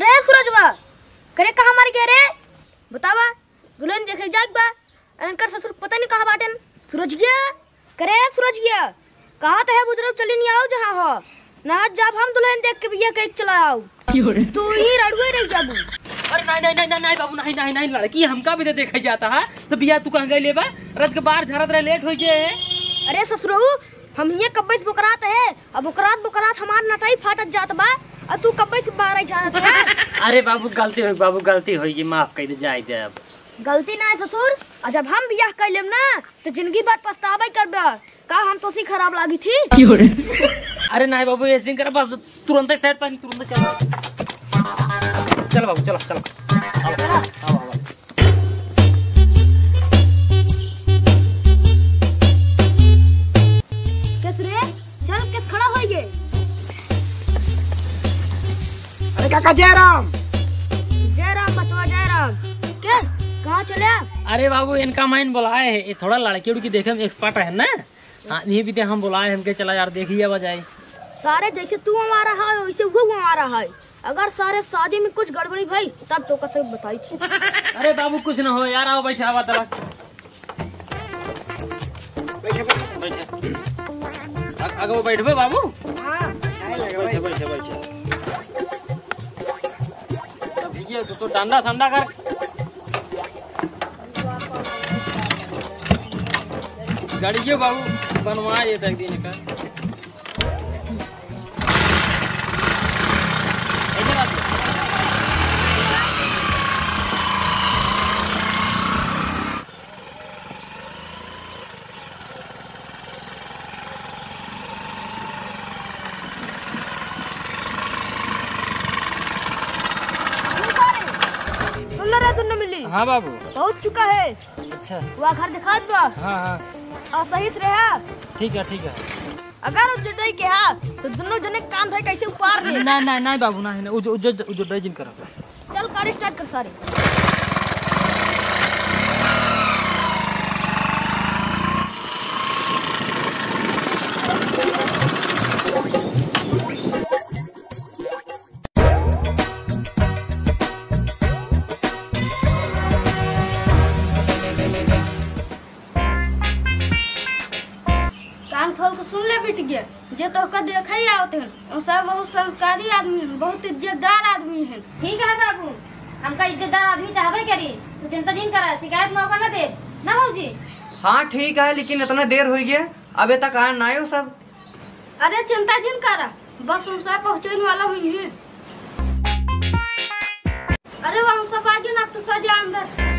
करे सूरजवा करे कहाँ मर गए रे? बतावा दुल्हन देखे जाग बा इनकर ससुर पता नहीं कहाँ बाटन। सूरज गया? करे सूरज गया कहाँ तो है बुज़ुर्ग चली नहीं आओ जहाँ हो। ना जब हम दुल्हन देख के भैया कहीं चला आओ। तू ही रड़ुए रह जाबू। अरे नहीं नहीं नहीं नहीं बाबू नहीं नहीं नहीं लड़की हमका भी तो देखा जाता है? तो भैया तू कहाँ गए लेबा रज के बाहर झरत रहे लेट हो गए अरे ससुरहू हम ये कब्बे से बुकरात है अब बुकरात बुकरात हमार नटाई फाटत जात बा। तू कब से बाहर जात है अरे बाबू गलती हो बाबू गलती होगी माफ़ कर दे जाए दे अब। गलती ना है ससुर। और जब हम बियाह कर लेम ना तो ज़िंदगी भर पछतावा ही करबे। का हम तो सी खराब लागी थी? अरे नहीं बाबू ऐसे कर बस तुरंत ही साइड पानी तुरंत चल। चल बाबू चलो चलो। काका जयराम। जय राम बचवा जय राम क्या कहाँ चले? अरे बाबू इनका माइन बुलाए है। ये थोड़ा लड़की उड़की देखे में एक्सपर्ट है ना? हाँ ये भी हम बुलाए हमके चला यार देखिए बजाई सारे जैसे तू हमारा है वैसे वो हमारा है। अगर सारे शादी में कुछ गड़बड़ी भाई तब तो कैसे बताई थी। अरे बाबू कुछ ना हो यार आओ बैठे आवा तला बैठे बैठे आगे वो बैठबे बाबू। बैठे। ये तो, ठंडा ठंडा कर। गाड़ी बाबू बनवा ये एक दिन का इधर आ तू। सुन ले रे तुमने मिली हाँ बाबू। पहुँच चुका है। अच्छा। वह घर दिखा दो। हाँ हाँ। और सही से रहा। ठीक है ठीक है। अगर उस जटाई के हाथ तो दोनों जने काम रहे कैसे उपार ना नहीं नहीं नहीं बाबू नहीं नहीं उज उज जुटाई जिन करो। चल कार स्टार्ट कर सारे। संस्कारी आदमी है बहुत इज्जतदार आदमी है। ठीक है बाबू हमका इज्जतदार आदमी चाहबे करी तो चिंता जिन करा शिकायत मौका न दे। ना भाजी हाँ ठीक है लेकिन इतना देर हो गया अबे तक आया ना आयो सब। अरे चिंता जिन करा बस हम सब पहुँचने वाला हुई है। अरे वह हम सब आगे ना तो सजा अंदर।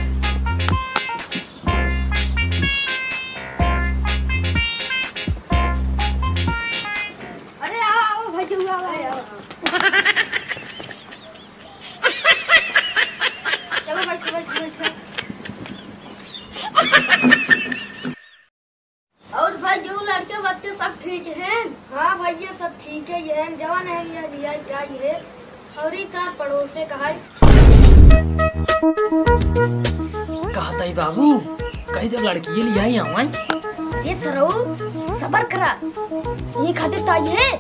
और साथ पड़ोसे कहा था बाबू? कही दे लड़की ये लिया ही? ये सरो सबर करा। ये खातिर तो आई है।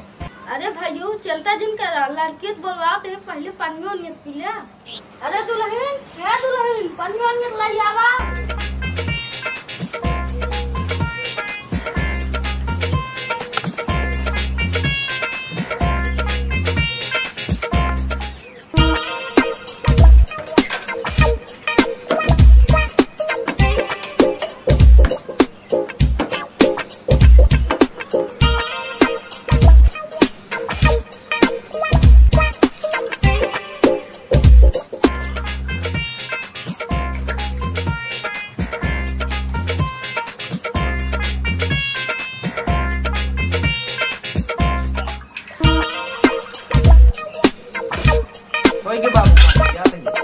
अरे भाइयों चलता दिन करा। लड़की तो बोलवा दे पहले पानी में नियत पी ले अरे दुल्हन है दुल्हन पानी में लाई आवा होएँगे बाबू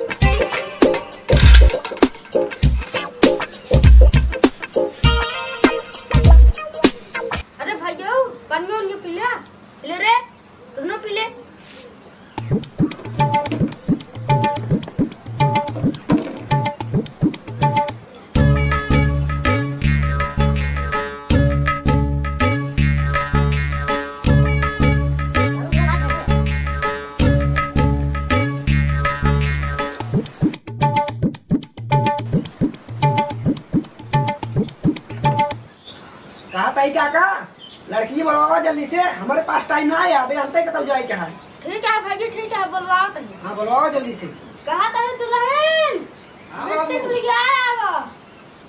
लड़का का? लड़की बुलावा जल्दी से। हमारे पास टाइम ना आया अबे हमते कतौ जाए क्या है ठीक है भाई ठीक है बुलवाओ तनी हाँ बुलावा जल्दी से। कहा था दुल्हन? हाँ, मिट्टी के आया वो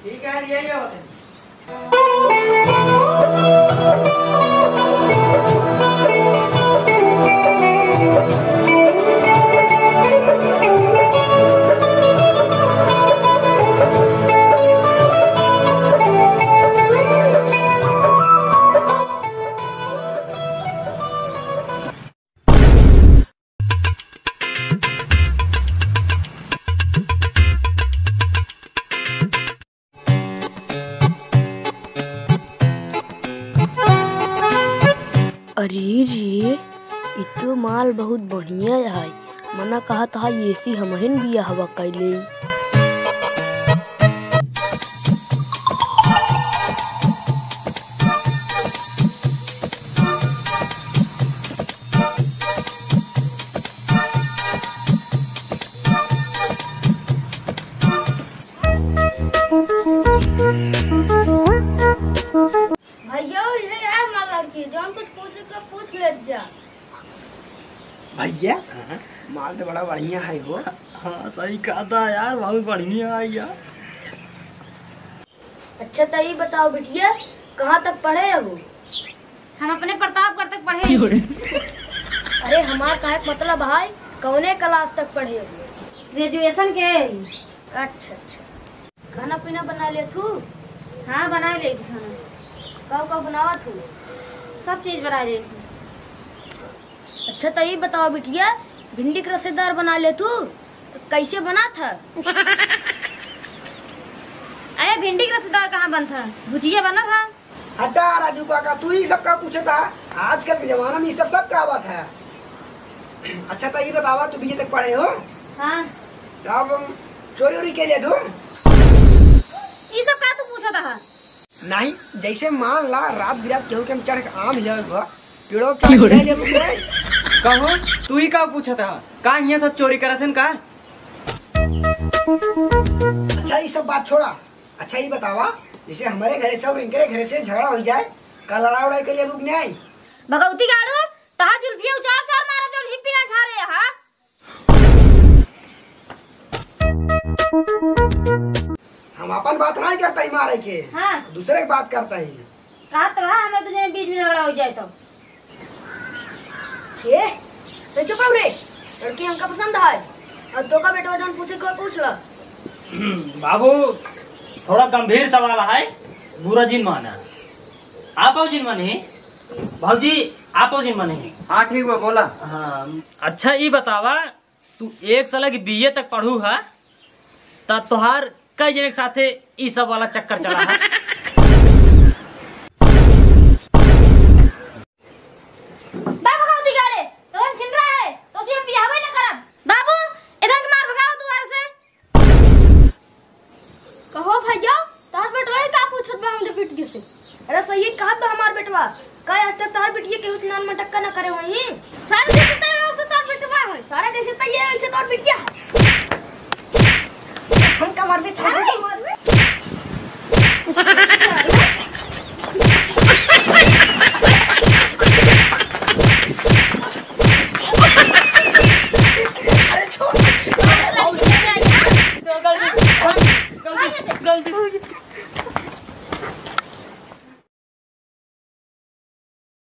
ठीक है ये ये इ तो माल बहुत बढ़िया है। मना कहा था ये सी हमहन बिया हवा बड़ा बढ़िया है वो। हाँ सही कहा था यार बहुत बढ़िया है यार। अच्छा तो ये बताओ बिटिया कहाँ तक पढ़े हो हम अपने प्रतापगढ़ तक पढ़े हैं। अरे हमार काहे के मतलब भाई कौने क्लास तक पढ़े हो ग्रेजुएशन के अच्छा अच्छा। खाना पीना बना ले तू? हाँ बना ले खाना। कब कब बनावा तू? सब चीज़ बना ले अच्छा तो ये बताओ बिटिया भिंडी के रसेदार बना ले तू? तो कैसे बना था? अरे भिंडी का रसदार कहाँ बन था? भुजिया बना था? हटा राजू काका तू ही सबका पूछे था आजकल के जमाना में सब सब का बात है। अच्छा तो ये बतावा तू बीए तक पढ़े हो? हाँ। तो अब चोरी उरी के लिए तू ये सब का तू पूछा था? नहीं जैसे मान ला रात बिरात केहू के हम चढ़ के आम ले हुआ पेड़ों के चढ़ के ले ले कहो तू ही का पूछा था का यहाँ सब चोरी करा थे का अच्छा ये सब बात छोड़ा। अच्छा ये बतावा जैसे हमारे घरे से और इनके घरे से झगड़ा हो जाए का लड़ाई उड़ाई के लिए रुक नहीं आई? भगवती गाड़ू तहा जुल्फिया उचार चार मारा जो हिप्पी ना झारे हा? हम अपन बात नहीं करता ही मारे के। हाँ। दूसरे की बात करता ही रात तो रहा हमें तुझे बीच में झगड़ा हो जाए तो? ये? तो चुप रहो रे। लड़की हमका पसंद है। और तो का बेटा जौन पूछे को पूछ ला। बाबू थोड़ा गंभीर सवाल है। बुरा जिन माना। आप आओ जिन माने? भाजी आप आओ जिन माने? हाँ ठीक बा बोला। हाँ। अच्छा ये बतावा तू एक साल की बीए तक पढ़ू है तब तोहार कई जने के साथे ई सब वाला चक्कर चला है बा भगवती गाड़े तो हम छिंद्रा है तो उसी हम बियाह ही ना करब बाबू इधर के मार भगाओ दुआर से कहो भैया तार बेटवा का पूछत बा हमरे बेटिया से सही कहा तो हमार बेटवा? कहे आज तक तार बेटिया के उतना टक्का न करे वही सारे देश तय से तार बेटवा है सारे जैसे तय है वैसे तार बेटिया हम का मार बेटा अरे